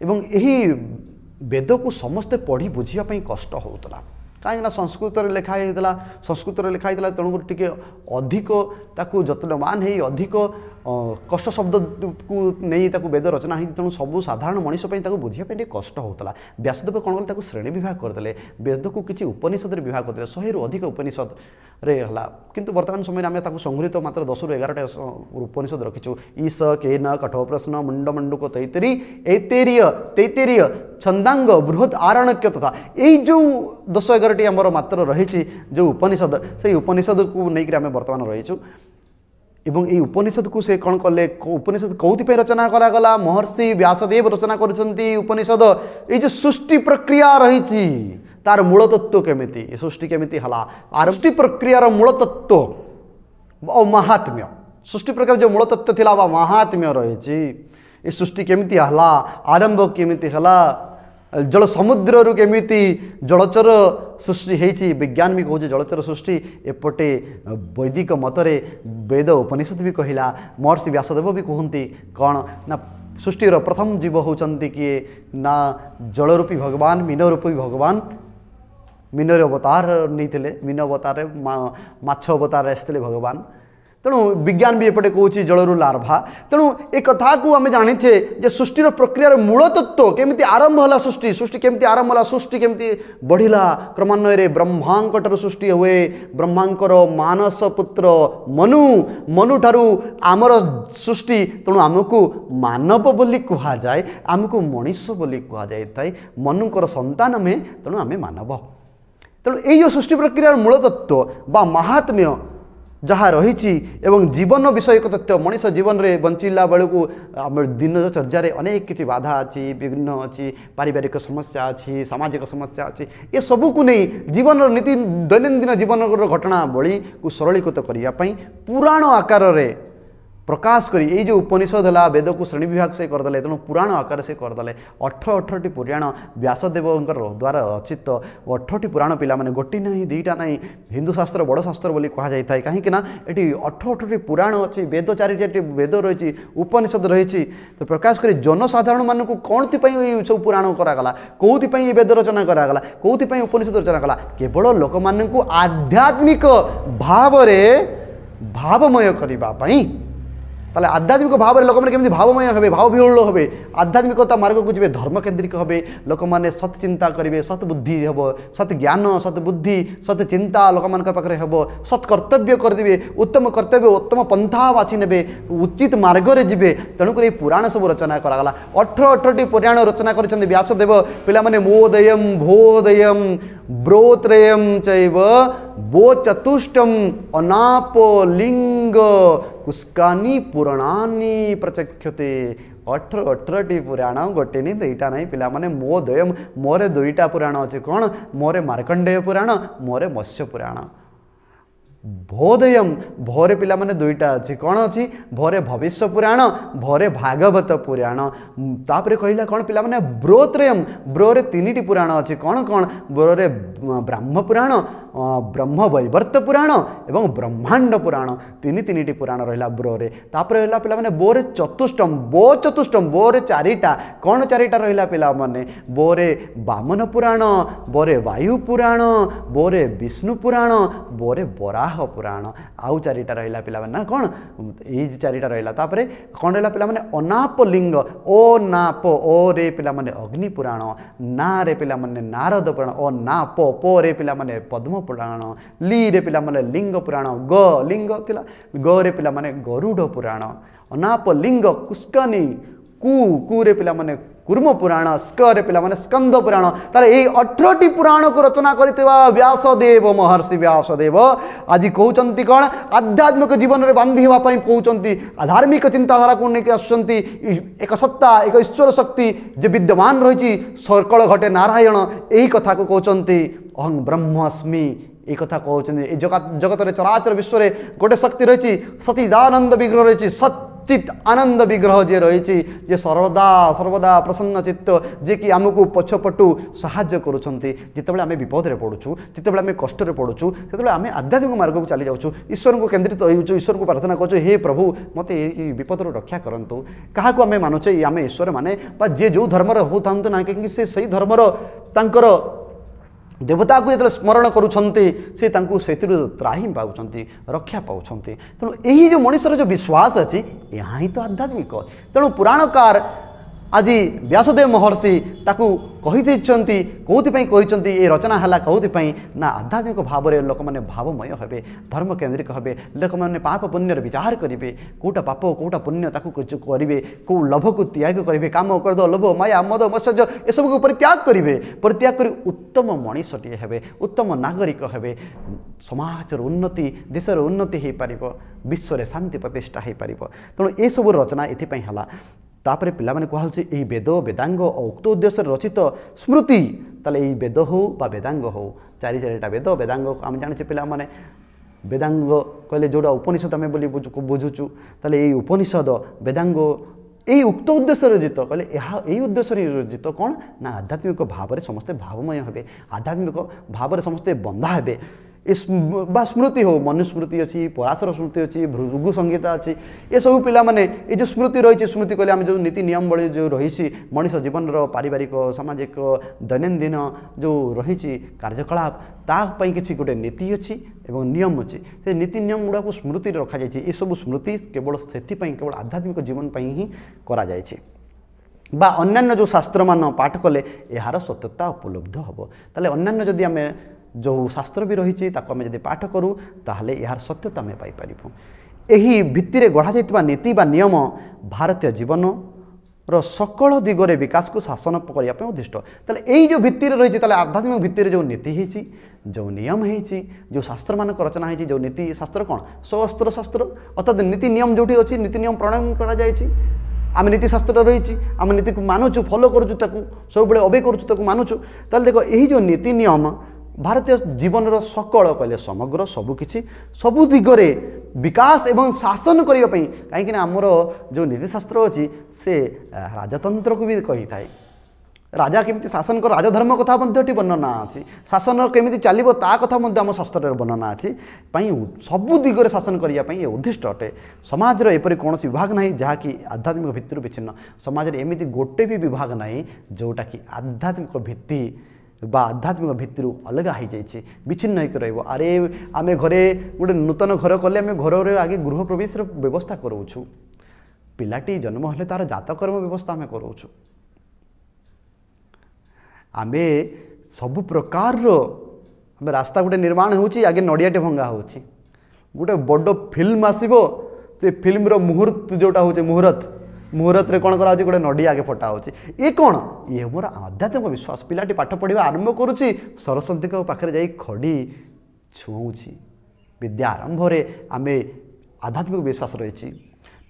এবং এই ବେଦକୁ ସମସ୍ତେ ପଢ଼ି ବୁଝିବା ପାଇଁ କଷ୍ଟ ହେଉଥିଲା। କାହିଁକିନା ସଂସ୍କୃତରେ ଲେଖା ହେଇଥିଲା ସଂସ୍କୃତରେ ଲେଖା ହେଇଥିଲା ତେଣୁକରି ଟିକେ ଅଧିକ ତାକୁ ଯତ୍ନବାନ ହେଇ ଅଧିକ କଷ୍ଟ ଶବ୍ଦକୁ ନେଇ ତାକୁ ବେଦ ରଚନା ହେଇଛି ତେଣୁ ସବୁ ସାଧାରଣ ମଣିଷ ପାଇଁ ତାକୁ ବୁଝିବା ପାଇଁ ଟିକେ କଷ୍ଟ ହେଉଥିଲା। ବ୍ୟାସଦେବ କ'ଣ କଲେ? ତାକୁ ଶ୍ରେଣୀ ବିଭାଗ କରିଦେଲେ। ବେଦକୁ କିଛି ଉପନିଷଦରେ ବିଭାଗ କରିଦେଲେ। ଶହେରୁ ଅଧିକ ଉପନିଷଦରେ ହେଲା। କିନ୍ତୁ ବର୍ତ୍ତମାନ ସମୟରେ ଆମେ ତାକୁ ସଂଗୃହୀତ ମାତ୍ର ଦଶରୁ ଏଗାରଟା ଉପନିଷଦ ରଖିଛୁ। ଈଶ କେନ କଠୋ ପ୍ରଶ୍ନ ମୁଣ୍ଡ ମଣ୍ଡୁକ ତୈତରୀ ଏତେରିୟ ତୈତେରିୟ ଛନ୍ଦାଙ୍ଗ ବୃହତ ଆରଣ୍ୟକ ତଥା ଏଇ ଯେଉଁ ଦଶ ଏଗାରଟି ଆମର ମାତ୍ର ରହିଛି ଯେଉଁ ଉପନିଷଦ ସେଇ ଉପନିଷଦକୁ ନେଇକରି ଆମେ ବର୍ତ୍ତମାନ ରହିଛୁ। এবং এই উপনিষদকু সে কোণ কলে উপনিষদ কোথায় রচনা করা গলা মহর্ষি ব্যাসদেব রচনা করছেন উপনিষদ এই যে সৃষ্টি প্রক্রিয়া রয়েছে তার মূলতত্ত্ব কেমিতি সৃষ্টি কেমিতি হলা আর সৃষ্টি প্রক্রিয়ার মূলতত্ত্ব ও মাহাত্ম্য সৃষ্টি প্রক্রিয়ার যে মূলতত্ত্ব লা বা মাহাত্ম্য রয়েছে এই সৃষ্টি কেমিতি হলা আরম্ভ কেমিতি হলা ଜଳ ସମୁଦ୍ରରୁ କେମିତି ଜଳଚର ସୃଷ୍ଟି ହେଇଛି ବିଜ୍ଞାନ ବି କହୁଛି ଜଳଚର ସୃଷ୍ଟି ଏପଟେ ବୈଦିକ ମତରେ ବେଦ ଉପନିଷଦ ବି କହିଲା ମହର୍ଷି ବ୍ୟାସଦେବ ବି କୁହନ୍ତି କ'ଣ ନା ସୃଷ୍ଟିର ପ୍ରଥମ ଜୀବ ହେଉଛନ୍ତି କିଏ? ନା ଜଳରୂପୀ ଭଗବାନ ମୀନ ରୂପୀ ଭଗବାନ? ମୀନରେ ଅବତାର ନେଇଥିଲେ ମୀନ ଅବତାରରେ ମାଛ ଅବତାରରେ ଆସିଥିଲେ ଭଗବାନ। ତେଣୁ ବିଜ୍ଞାନ ବି ଏପଟେ କହୁଛି ଜଳରୁ ଲାର୍ଭା। ତେଣୁ ଏ କଥାକୁ ଆମେ ଜାଣିଛେ ଯେ ସୃଷ୍ଟିର ପ୍ରକ୍ରିୟାର ମୂଳ ତତ୍ତ୍ୱ କେମିତି ଆରମ୍ଭ ହେଲା ସୃଷ୍ଟି ସୃଷ୍ଟି କେମିତି ଆରମ୍ଭ ହେଲା ସୃଷ୍ଟି କେମିତି ବଢ଼ିଲା କ୍ରମାନ୍ୱୟରେ ବ୍ରହ୍ମାଙ୍କଠାରୁ ସୃଷ୍ଟି ହୁଏ ବ୍ରହ୍ମାଙ୍କର ମାନସ ପୁତ୍ର ମନୁ ମନୁଠାରୁ ଆମର ସୃଷ୍ଟି ତେଣୁ ଆମକୁ ମାନବ ବୋଲି କୁହାଯାଏ ଆମକୁ ମଣିଷ ବୋଲି କୁହାଯାଇଥାଏ ମନୁଙ୍କର ସନ୍ତାନ ଆମେ ତେଣୁ ଆମେ ମାନବ। ତେଣୁ ଏଇ ଯେଉଁ ସୃଷ୍ଟି ପ୍ରକ୍ରିୟାର ମୂଳ ତତ୍ତ୍ୱ ବା ମାହାତ୍ମ୍ୟ ଯାହା ରହିଛି ଏବଂ ଜୀବନ ବିଷୟକ ତଥ୍ୟ ମଣିଷ ଜୀବନରେ ବଞ୍ଚିଲା ବେଳକୁ ଆମର ଦିନଚର୍ଯ୍ୟାରେ ଅନେକ କିଛି ବାଧା ଅଛି ବିଭିନ୍ନ ଅଛି ପାରିବାରିକ ସମସ୍ୟା ଅଛି ସାମାଜିକ ସମସ୍ୟା ଅଛି। ଏସବୁକୁ ନେଇ ଜୀବନର ନୀତି ଦୈନନ୍ଦିନ ଜୀବନର ଘଟଣାବଳୀକୁ ସରଳୀକୃତ କରିବା ପାଇଁ ପୁରାଣ ଆକାରରେ ପ୍ରକାଶ କରି ଏଇ ଯେଉଁ ଉପନିଷଦ ହେଲା ବେଦକୁ ଶ୍ରେଣୀ ବିଭାଗ ସେ କରିଦେଲେ ତେଣୁ ପୁରାଣ ଆକାରରେ ସେ କରିଦେଲେ। ଅଠର ଅଠରଟି ପୁରାଣ ବ୍ୟାସଦେବଙ୍କର ଦ୍ୱାରା ରଚିତ। ଅଠରଟି ପୁରାଣ ପିଲାମାନେ ଗୋଟି ନାହିଁ ଦୁଇଟା ନାହିଁ ହିନ୍ଦୁ ଶାସ୍ତ୍ର ବଡ଼ ଶାସ୍ତ୍ର ବୋଲି କୁହାଯାଇଥାଏ। କାହିଁକି ନା ଏଠି ଅଠର ଅଠରଟି ପୁରାଣ ଅଛି ବେଦ ଚାରିଟି ବେଦ ରହିଛି ଉପନିଷଦ ରହିଛି। ତ ପ୍ରକାଶ କରି ଜନସାଧାରଣମାନଙ୍କୁ କ'ଣଥିପାଇଁ ଏଇ ସବୁ ପୁରାଣ କରାଗଲା କେଉଁଥିପାଇଁ ଏ ବେଦ ରଚନା କରାଗଲା କେଉଁଥିପାଇଁ ଉପନିଷଦ ରଚନା କଲା କେବଳ ଲୋକମାନଙ୍କୁ ଆଧ୍ୟାତ୍ମିକ ଭାବରେ ଭାବମୟ କରିବା ପାଇଁ তাহলে আধ্যাত্মিক ভাবরে লোকমানে কেমি ভাবময় হবে ভাববিহুল হবে? আধ্যাত্মিকতা মার্গকু যাবে ধর্মকেন্দ্রিক হবে লোকমানে সৎ চিন্তা করবে সৎ বুদ্ধি হব সৎ জ্ঞান সৎ বুদ্ধি সৎ চিন্তা লোকমানক পাখে হব সৎ কর্তব্য করিদেবে উত্তম কর্তব্য উত্তম পন্থা বাছি নেবে উচিত মার্গরে যাবে তেণুকরি এই পুরাণ সব রচনা করাগলা অঠর অঠরটি পুরাণ রচনা করেছেন ব্যাসদেব পিলামানে মোদয়ম ভোদয়ম ব্রোত্রয়ম চৈব বো চতুষ্টম অনাপ লিঙ্গ କୁସ୍କାନି ପୁରାଣାନି ପ୍ରଚକ୍ଷତେ ଅଠର ଅଠରଟି ପୁରାଣ ଗୋଟେ ନି ଦୁଇଟା ନାହିଁ ପିଲାମାନେ ମୋ ଦୟମ ମୋରେ ଦୁଇଟା ପୁରାଣ ଅଛି କ'ଣ ମୋରେ ମାର୍କଣ୍ଡେୟ ପୁରାଣ ମୋରେ ମତ୍ସ୍ୟ ପୁରାଣ ଭୋଦୟମ୍ ଭୋରେ ପିଲାମାନେ ଦୁଇଟା ଅଛି। କ'ଣ ଅଛି? ଭୋରେ ଭବିଷ୍ୟ ପୁରାଣ ଭୋରେ ଭାଗବତ ପୁରାଣ। ତାପରେ କହିଲା କ'ଣ ପିଲାମାନେ? ବ୍ରୋତ୍ରୟମ୍ ବ୍ରୋରେ ତିନିଟି ପୁରାଣ ଅଛି। କ'ଣ କ'ଣ? ବ୍ରୋରେ ବ୍ରାହ୍ମ ପୁରାଣ ବ୍ରହ୍ମ ବୈବର୍ତ୍ତ ପୁରାଣ ଏବଂ ବ୍ରହ୍ମାଣ୍ଡ ପୁରାଣ। ତିନି ତିନିଟି ପୁରାଣ ରହିଲା ବ୍ରୋରେ। ତାପରେ ରହିଲା ପିଲାମାନେ ବୋରେ ଚତୁଷ୍ଟମ ବୋ ଚତୁଷ୍ଟମ ବୋରେ ଚାରିଟା। କ'ଣ ଚାରିଟା ରହିଲା ପିଲାମାନେ? ବୋରେ ବାମନ ପୁରାଣ ବୋରେ ବାୟୁ ପୁରାଣ ବୋରେ ବିଷ୍ଣୁ ପୁରାଣ ବୋରେ ବରାହ ପୁରାଣ ଆଉ ଚାରିଟା ରହିଲା ପିଲାମାନେ ନା କ'ଣ ଏଇ ଚାରିଟା ରହିଲା ତାପରେ କ'ଣ ରହିଲା ପିଲାମାନେ ଅନାପ ଲିଙ୍ଗ ଓ ନାପ ଓ ରେ ପିଲାମାନେ ଅଗ୍ନି ପୁରାଣ ନାରେ ପିଲାମାନେ ନାରଦ ପୁରାଣ ଓ ନା ପ ରେ ପିଲାମାନେ ପଦ୍ମ ପୁରାଣ ଲିରେ ପିଲାମାନେ ଲିଙ୍ଗ ପୁରାଣ ଗ ଲିଙ୍ଗ ଥିଲା ଗରେ ପିଲାମାନେ ଗରୁଡ଼ ପୁରାଣ ଅନାପ ଲିଙ୍ଗ କୁସ୍କନି কু কুরে পিলামানে কুর্ম পুরাণ স্করে পিলামানে স্কন্দ পুরাণ তাহলে এই অঠরটি পুরাণকু রচনা করে ব্যাসদেব মহর্ষি ব্যাসদেব আজি কৌঁচ কণ আধ্যাত্মিক জীবনের বান্ধি হওয়া কৌঁচ আধার্মিক চিন্তাধারাকে নিয়ে আসছেন এক সত্তা এক ঈশ্বর শক্তি যে বিদ্যমান রয়েছে সর্কল ঘটে নারায়ণ এই কথা কৌঁচ অহং ব্রহ্মস্মি এই কথা কৌঁচ এই জগতের চরাচর বিশ্বরে গোটে শক্তি রয়েছে সতীদানন্দ বিগ্রহ রয়েছে সত্য ସଚିତ ଆନନ୍ଦ ବିଗ୍ରହ ଯିଏ ରହିଛି ଯିଏ ସର୍ବଦା ସର୍ବଦା ପ୍ରସନ୍ନ ଚିତ୍ତ ଯିଏକି ଆମକୁ ପଛପଟୁ ସାହାଯ୍ୟ କରୁଛନ୍ତି ଯେତେବେଳେ ଆମେ ବିପଦରେ ପଡ଼ୁଛୁ ଯେତେବେଳେ ଆମେ କଷ୍ଟରେ ପଡ଼ୁଛୁ ସେତେବେଳେ ଆମେ ଆଧ୍ୟାତ୍ମିକ ମାର୍ଗକୁ ଚାଲି ଯାଉଛୁ ଈଶ୍ୱରଙ୍କୁ କେନ୍ଦ୍ରିତ ହେଉଛୁ ଈଶ୍ୱରଙ୍କୁ ପ୍ରାର୍ଥନା କରୁଛୁ ହେ ପ୍ରଭୁ ମୋତେ ଏଇ ବିପଦରୁ ରକ୍ଷା କରନ୍ତୁ କାହାକୁ ଆମେ ମାନୁଛେ ଆମେ ଈଶ୍ୱର ମାନେ ବା ଯିଏ ଯେଉଁ ଧର୍ମର ହଉଥାନ୍ତୁ ନା କାହିଁକି ସେ ସେଇ ଧର୍ମର ତାଙ୍କର ଦେବତାକୁ ଯେତେବେଳେ ସ୍ମରଣ କରୁଛନ୍ତି ସେ ତାଙ୍କୁ ସେଥିରୁ ତ୍ରାହି ପାଉଛନ୍ତି ରକ୍ଷା ପାଉଛନ୍ତି। ତେଣୁ ଏହି ଯେଉଁ ମଣିଷର ଯେଉଁ ବିଶ୍ୱାସ ଅଛି ଏହା ହିଁ ତ ଆଧ୍ୟାତ୍ମିକ। ତେଣୁ ପୁରାଣକାର ଆଜି ବ୍ୟାସଦେବ ମହର୍ଷି ତାକୁ କହିଦେଇଛନ୍ତି କେଉଁଥିପାଇଁ କରିଛନ୍ତି ଏ ରଚନା ହେଲା କେଉଁଥିପାଇଁ? ନା ଆଧ୍ୟାତ୍ମିକ ଭାବରେ ଲୋକମାନେ ଭାବମୟ ହେବେ ଧର୍ମକେନ୍ଦ୍ରିକ ହେବେ ଲୋକମାନେ ପାପ ପୁଣ୍ୟର ବିଚାର କରିବେ କେଉଁଟା ପାପ କେଉଁଟା ପୁଣ୍ୟ ତାକୁ କିଛି କରିବେ କେଉଁ ଲୋଭକୁ ତ୍ୟାଗ କରିବେ କାମ କରିଦ ଲୋଭ ମାୟା ମଦ ମତ୍ସର୍ଯ୍ୟ ଏସବୁକୁ ପରିତ୍ୟାଗ କରିବେ ପରିତ୍ୟାଗ କରି ଉତ୍ତମ ମଣିଷଟିଏ ହେବେ ଉତ୍ତମ ନାଗରିକ ହେବେ ସମାଜର ଉନ୍ନତି ଦେଶର ଉନ୍ନତି ହୋଇପାରିବ ବିଶ୍ୱରେ ଶାନ୍ତି ପ୍ରତିଷ୍ଠା ହୋଇପାରିବ। ତେଣୁ ଏସବୁ ରଚନା ଏଥିପାଇଁ ହେଲା ତାପରେ ପିଲାମାନେ କୁହାହେଉଛି ଏହି ବେଦ ବେଦାଙ୍ଗ ଓ ଉକ୍ତ ଉଦ୍ଦେଶ୍ୟରେ ରଚିତ ସ୍ମୃତି ତାହେଲେ ଏହି ବେଦ ହେଉ ବା ବେଦାଙ୍ଗ ହେଉ ଚାରି ଚାରିଟା ବେଦ ବେଦାଙ୍ଗ ଆମେ ଜାଣିଛେ ପିଲାମାନେ ବେଦାଙ୍ଗ କହିଲେ ଯେଉଁଟା ଉପନିଷଦ ଆମେ ବୋଲି ବୁଝୁ ବୁଝୁଛୁ ତାହେଲେ ଏଇ ଉପନିଷଦ ବେଦାଙ୍ଗ ଏହି ଉକ୍ତ ଉଦ୍ଦେଶ୍ୟରେ ରଚିତ କହିଲେ ଏହା ଏହି ଉଦ୍ଦେଶ୍ୟରେ ରଚିତ କ'ଣ? ନା ଆଧ୍ୟାତ୍ମିକ ଭାବରେ ସମସ୍ତେ ଭାବମୟ ହେବେ ଆଧ୍ୟାତ୍ମିକ ଭାବରେ ସମସ୍ତେ ବନ୍ଧା ହେବେ। ଏ ସ୍ମ- ବା ସ୍ମୃତି ହଉ ମନୁସ୍ମୃତି ଅଛି ପରାଶର ସ୍ମୃତି ଅଛି ଭୃଗୁ ସଂଗୀତା ଅଛି ଏସବୁ ପିଲାମାନେ ଏ ଯେଉଁ ସ୍ମୃତି ରହିଛି ସ୍ମୃତି କହିଲେ ଆମେ ଯେଉଁ ନୀତି ନିୟମ ଭଳି ଯେଉଁ ରହିଛି ମଣିଷ ଜୀବନର ପାରିବାରିକ ସାମାଜିକ ଦୈନନ୍ଦିନ ଯେଉଁ ରହିଛି କାର୍ଯ୍ୟକଳାପ ତା ପାଇଁ କିଛି ଗୋଟେ ନୀତି ଅଛି ଏବଂ ନିୟମ ଅଛି ସେ ନୀତି ନିୟମ ଗୁଡ଼ାକୁ ସ୍ମୃତିରେ ରଖାଯାଇଛି। ଏସବୁ ସ୍ମୃତି କେବଳ ସେଥିପାଇଁ କେବଳ ଆଧ୍ୟାତ୍ମିକ ଜୀବନ ପାଇଁ ହିଁ କରାଯାଇଛି। ବା ଅନ୍ୟାନ୍ୟ ଯେଉଁ ଶାସ୍ତ୍ରମାନ ପାଠ କଲେ ଏହାର ସତ୍ୟତା ଉପଲବ୍ଧ ହେବ। ତାହେଲେ ଅନ୍ୟାନ୍ୟ ଯଦି ଆମେ ଯେଉଁ ଶାସ୍ତ୍ର ବି ରହିଛି ତାକୁ ଆମେ ଯଦି ପାଠ କରୁ ତାହେଲେ ଏହାର ସତ୍ୟତା ଆମେ ପାଇପାରିବୁ। ଏହି ଭିତ୍ତିରେ ଗଢ଼ାଯାଇଥିବା ନୀତି ବା ନିୟମ ଭାରତୀୟ ଜୀବନର ସକଳ ଦିଗରେ ବିକାଶକୁ ଶାସନ କରିବା ପାଇଁ ଉଦ୍ଦିଷ୍ଟ। ତାହେଲେ ଏଇ ଯେଉଁ ଭିତ୍ତିରେ ରହିଛି ତାହେଲେ ଆଧ୍ୟାତ୍ମିକ ଭିତ୍ତିରେ ଯେଉଁ ନୀତି ହେଇଛି ଯେଉଁ ନିୟମ ହେଇଛି ଯେଉଁ ଶାସ୍ତ୍ରମାନଙ୍କ ରଚନା ହେଇଛି ଯେଉଁ ନୀତି ଶାସ୍ତ୍ର କ'ଣ? ସଅସ୍ତ୍ର ଶାସ୍ତ୍ର। ଅର୍ଥାତ୍ ନୀତି ନିୟମ ଯେଉଁଠି ଅଛି ନୀତି ନିୟମ ପ୍ରଣୟନ କରାଯାଇଛି। ଆମେ ନୀତିଶାସ୍ତ୍ର ରହିଛି ଆମେ ନୀତିକୁ ମାନୁଛୁ ଫଲୋ କରୁଛୁ ତାକୁ ସବୁବେଳେ ଅବେ କରୁଛୁ ତାକୁ ମାନୁଛୁ। ତାହେଲେ ଦେଖ ଏହି ଯେଉଁ ନୀତି ନିୟମ ଭାରତୀୟ ଜୀବନର ସକଳ କହିଲେ ସମଗ୍ର ସବୁକିଛି ସବୁ ଦିଗରେ ବିକାଶ ଏବଂ ଶାସନ କରିବା ପାଇଁ। କାହିଁକିନା ଆମର ଯେଉଁ ନୀତିଶାସ୍ତ୍ର ଅଛି ସେ ରାଜତନ୍ତ୍ରକୁ ବି କହିଥାଏ। ରାଜା କେମିତି ଶାସନ କର ରାଜଧର୍ମ କଥା ମଧ୍ୟ ଏଠି ବର୍ଣ୍ଣନା ଅଛି। ଶାସନ କେମିତି ଚାଲିବ ତା କଥା ମଧ୍ୟ ଆମ ଶାସ୍ତ୍ରରେ ବର୍ଣ୍ଣନା ଅଛି। ପାଇଁ ସବୁ ଦିଗରେ ଶାସନ କରିବା ପାଇଁ ଏ ଉଦ୍ଦିଷ୍ଟ ଅଟେ। ସମାଜର ଏପରି କୌଣସି ବିଭାଗ ନାହିଁ ଯାହାକି ଆଧ୍ୟାତ୍ମିକ ଭିତ୍ତିରୁ ବିଚ୍ଛିନ୍ନ ସମାଜରେ ଏମିତି ଗୋଟେ ବି ବିଭାଗ ନାହିଁ ଯେଉଁଟାକି ଆଧ୍ୟାତ୍ମିକ ଭିତ୍ତି ବା ଆଧ୍ୟାତ୍ମିକ ଭିତ୍ତିରୁ ଅଲଗା ହୋଇଯାଇଛି ବିଚ୍ଛିନ୍ନ ହୋଇକି ରହିବ। ଆରେ ଆମେ ଘରେ ଗୋଟେ ନୂତନ ଘର କଲେ ଆମେ ଘରରେ ଆଗେ ଗୃହ ପ୍ରବେଶର ବ୍ୟବସ୍ଥା କରୁଛୁ ପିଲାଟି ଜନ୍ମ ହେଲେ ତା'ର ଜାତକର୍ମ ବ୍ୟବସ୍ଥା ଆମେ କରୁଛୁ ଆମେ ସବୁ ପ୍ରକାରର ଆମେ ରାସ୍ତା ଗୋଟେ ନିର୍ମାଣ ହେଉଛି ଆଗେ ନଡ଼ିଆଟେ ଭଙ୍ଗା ହେଉଛି। ଗୋଟେ ବଡ଼ ଫିଲ୍ମ ଆସିବ ସେ ଫିଲ୍ମର ମୁହୂର୍ତ୍ତ ଯେଉଁଟା ହେଉଛି ମୁହୂର୍ତ୍ତ। ମୁହୂର୍ତ୍ତରେ କ'ଣ କରାହେଉଛି ଗୋଟେ ନଡ଼ିଆ ଆଗେ ଫଟା ହେଉଛି। ଇଏ କ'ଣ? ଇଏ ମୋର ଆଧ୍ୟାତ୍ମିକ ବିଶ୍ୱାସ। ପିଲାଟି ପାଠ ପଢ଼ିବା ଆରମ୍ଭ କରୁଛି ସରସ୍ୱତୀଙ୍କ ପାଖରେ ଯାଇ ଖଡ଼ି ଛୁଉଁଛି। ବିଦ୍ୟା ଆରମ୍ଭରେ ଆମେ ଆଧ୍ୟାତ୍ମିକ ବିଶ୍ୱାସ ରହିଛି।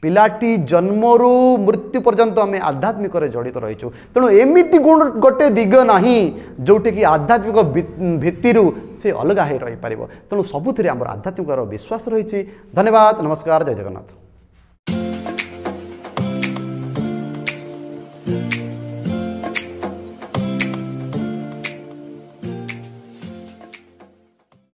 ପିଲାଟି ଜନ୍ମରୁ ମୃତ୍ୟୁ ପର୍ଯ୍ୟନ୍ତ ଆମେ ଆଧ୍ୟାତ୍ମିକରେ ଜଡ଼ିତ ରହିଛୁ। ତେଣୁ ଏମିତି ଗୁଣ ଗୋଟେ ଦିଗ ନାହିଁ ଯେଉଁଠିକି ଆଧ୍ୟାତ୍ମିକ ଭିତ୍ତିରୁ ସେ ଅଲଗା ହୋଇ ରହିପାରିବ। ତେଣୁ ସବୁଥିରେ ଆମର ଆଧ୍ୟାତ୍ମିକର ବିଶ୍ୱାସ ରହିଛି। ଧନ୍ୟବାଦ ନମସ୍କାର ଜୟ ଜଗନ୍ନାଥ।